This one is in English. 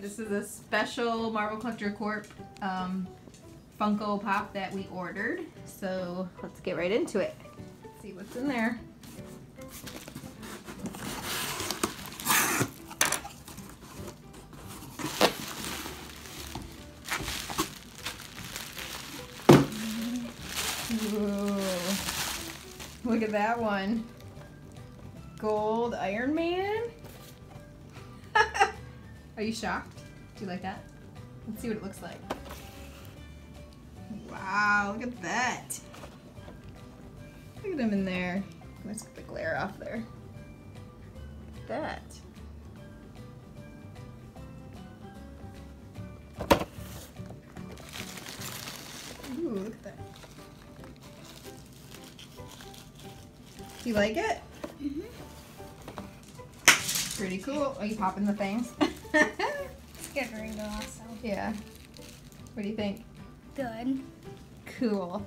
This is a special Marvel Collector Corp um, Funko Pop that we ordered. So let's get right into it. See what's in there. Whoa. Look at that one. Gold Iron Man? Are you shocked? Do you like that? Let's see what it looks like. Wow, look at that. Look at him in there. Let's get the glare off there. Look at that. Ooh, look at that. Do you like it? Mm-hmm. Pretty cool. Are you popping the things? It's good ring though also. yeah. What do you think? Good. Cool.